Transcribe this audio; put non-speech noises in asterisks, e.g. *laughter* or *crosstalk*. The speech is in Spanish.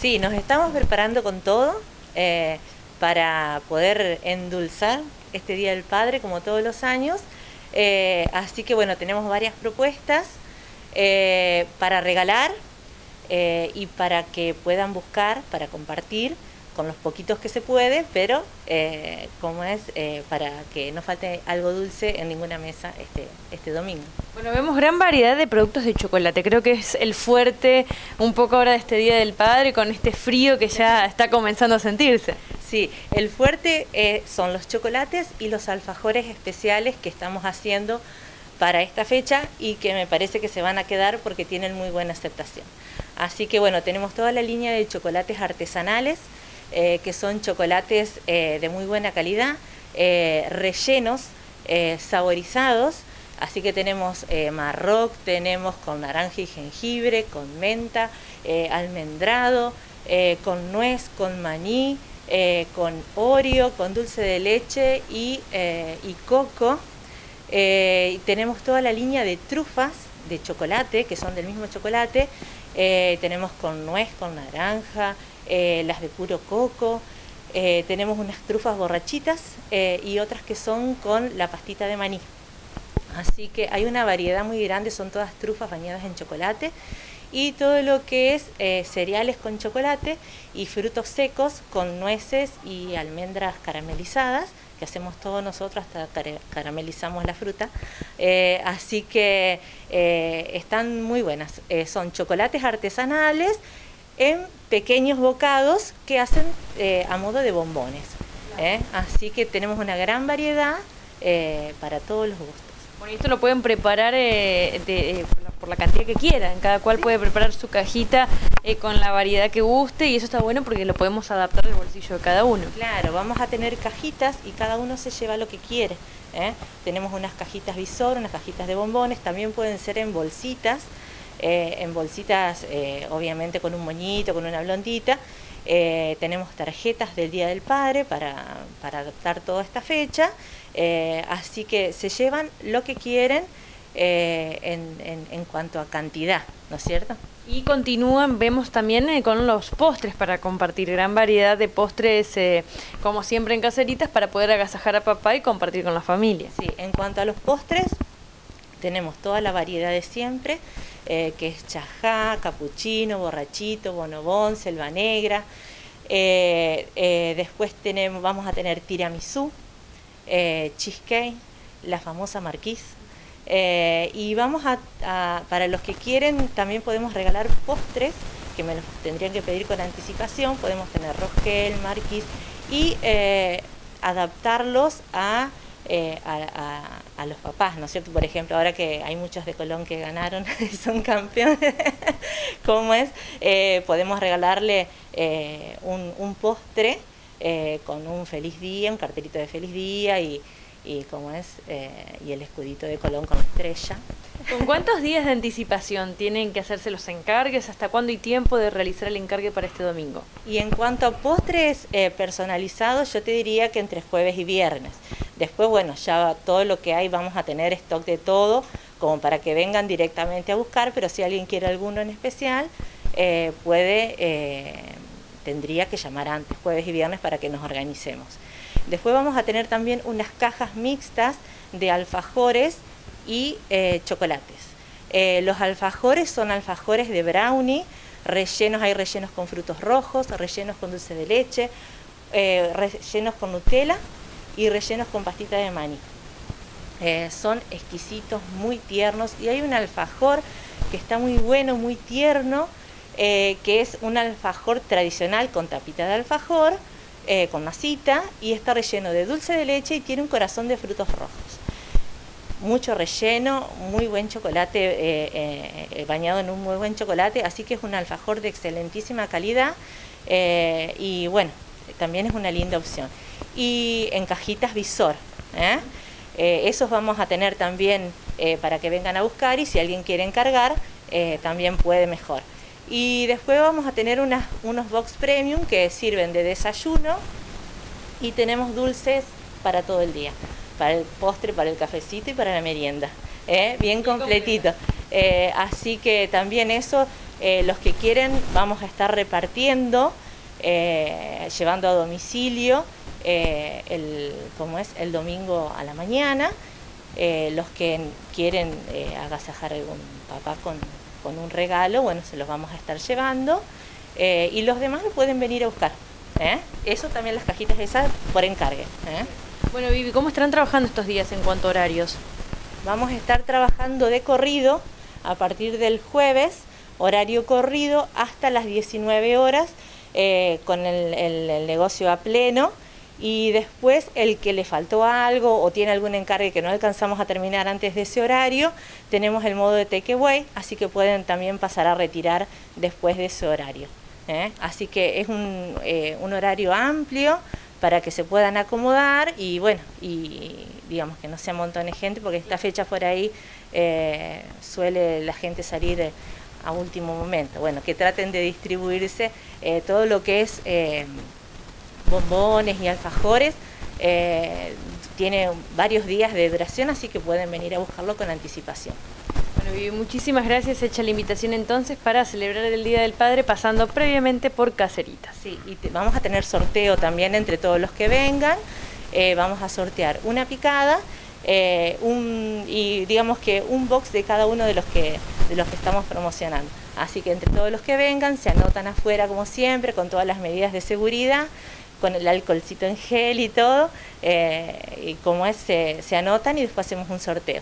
Sí, nos estamos preparando con todo eh, para poder endulzar este Día del Padre como todos los años. Eh, así que bueno, tenemos varias propuestas eh, para regalar y para que puedan buscar, para compartir con los poquitos que se puede, pero eh, como es eh, para que no falte algo dulce en ninguna mesa este, este domingo. Bueno, vemos gran variedad de productos de chocolate, creo que es el fuerte un poco ahora de este Día del Padre con este frío que ya está comenzando a sentirse. Sí, el fuerte eh, son los chocolates y los alfajores especiales que estamos haciendo para esta fecha y que me parece que se van a quedar porque tienen muy buena aceptación. Así que bueno, tenemos toda la línea de chocolates artesanales, eh, que son chocolates eh, de muy buena calidad, eh, rellenos, saborizados, así que tenemos marroc, tenemos con naranja y jengibre, con menta, almendrado, con nuez, con maní, con oreo, con dulce de leche y, y coco. tenemos toda la línea de trufas de chocolate, que son del mismo chocolate, tenemos con nuez, con naranja, eh, las de puro coco, eh, tenemos unas trufas borrachitas eh, y otras que son con la pastita de maní. Así que hay una variedad muy grande, son todas trufas bañadas en chocolate y todo lo que es cereales con chocolate y frutos secos con nueces y almendras caramelizadas que hacemos todos nosotros hasta caramelizamos la fruta. así que están muy buenas. son chocolates artesanales en pequeños bocados que hacen eh, a modo de bombones. ¿eh? Así que tenemos una gran variedad eh, para todos los gustos. Bueno, y esto lo pueden preparar por la cantidad que quieran. Cada cual puede preparar su cajita con la variedad que guste y eso está bueno porque lo podemos adaptar al bolsillo de cada uno. Claro, vamos a tener cajitas y cada uno se lleva lo que quiere. Tenemos unas cajitas visor, unas cajitas de bombones, también pueden ser en bolsitas. Eh, en bolsitas, eh, obviamente con un moñito, con una blondita. Eh, tenemos tarjetas del Día del Padre para, adaptar toda esta fecha. así que se llevan lo que quieren en, cuanto a cantidad, ¿no es cierto? Y continúan, vemos también con los postres para compartir, gran variedad de postres, como siempre en caseritas, para poder agasajar a papá y compartir con la familia. Sí, en cuanto a los postres, tenemos toda la variedad de siempre. Eh, que es chajá, capuchino, borrachito, bonobón, selva negra. Eh, eh, después tenemos, vamos a tener tiramisú, cheesecake, la famosa marquís. Y vamos a, para los que quieren, también podemos regalar postres, que me los tendrían que pedir con anticipación. Podemos tener rosquel, marquís y adaptarlos a eh, a, los papás, ¿no es cierto? Por ejemplo, ahora que hay muchos de Colón que ganaron *laughs* y son campeones, *laughs* ¿cómo es? Eh, podemos regalarle eh, un, postre con un feliz día, un cartelito de feliz día y, y cómo es, y el escudito de Colón con la estrella. ¿Con cuántos días de anticipación tienen que hacerse los encargues? ¿Hasta cuándo hay tiempo de realizar el encargue para este domingo? Y en cuanto a postres personalizados, yo te diría que entre jueves y viernes. Después, bueno, ya todo lo que hay vamos a tener stock de todo, como para que vengan directamente a buscar, pero si alguien quiere alguno en especial, eh, puede, eh, tendría que llamar antes, jueves y viernes, para que nos organicemos. Después vamos a tener también unas cajas mixtas de alfajores y eh, chocolates. los alfajores son alfajores de brownie, rellenos, hay rellenos con frutos rojos, rellenos con dulce de leche, rellenos con Nutella y rellenos con pastita de maní. Eh, son exquisitos, muy tiernos y hay un alfajor que está muy bueno, muy tierno, eh, que es un alfajor tradicional con tapita de alfajor, eh, con masita y está relleno de dulce de leche y tiene un corazón de frutos rojos. Mucho relleno, muy buen chocolate, bañado en un muy buen chocolate, así que es un alfajor de excelentísima calidad y bueno, también es una linda opción y en cajitas visor. ¿eh? Eh, esos vamos a tener también eh, para que vengan a buscar y si alguien quiere encargar, también puede mejor. Y después vamos a tener unas, unos box premium que sirven de desayuno y tenemos dulces para todo el día, para el postre, para el cafecito y para la merienda. bien completito. así que también eso Eh, los que quieren vamos a estar repartiendo, eh, llevando a domicilio el, como es, el domingo a la mañana. los que quieren agasajar a algún papá con, con, un regalo, bueno, se los vamos a estar llevando. y los demás lo pueden venir a buscar. Eso también las cajitas esas por encargue. Bueno, Vivi, ¿cómo estarán trabajando estos días en cuanto a horarios? Vamos a estar trabajando de corrido a partir del jueves, horario corrido hasta las 19 horas, eh, con el, negocio a pleno. Y después el que le faltó algo o tiene algún encargue que no alcanzamos a terminar antes de ese horario, tenemos el modo de takeaway, así que pueden también pasar a retirar después de ese horario. ¿eh? Así que es un, eh, un horario amplio para que se puedan acomodar y bueno, y digamos que no sea montón de gente, porque esta fecha por ahí eh, suele la gente salir a último momento. Bueno, que traten de distribuirse eh, todo lo que es eh, bombones y alfajores. tiene varios días de duración, así que pueden venir a buscarlo con anticipación. Bueno, muchísimas gracias. Hecha la invitación entonces para celebrar el Día del Padre pasando previamente por Caseritas. Sí, y vamos a tener sorteo también entre todos los que vengan. Eh, vamos a sortear una picada eh, y digamos que un box de cada uno de los que de los que estamos promocionando. Así que entre todos los que vengan se anotan afuera como siempre con todas las medidas de seguridad con el alcoholcito en gel y todo, eh, y como es, se anotan y después hacemos un sorteo.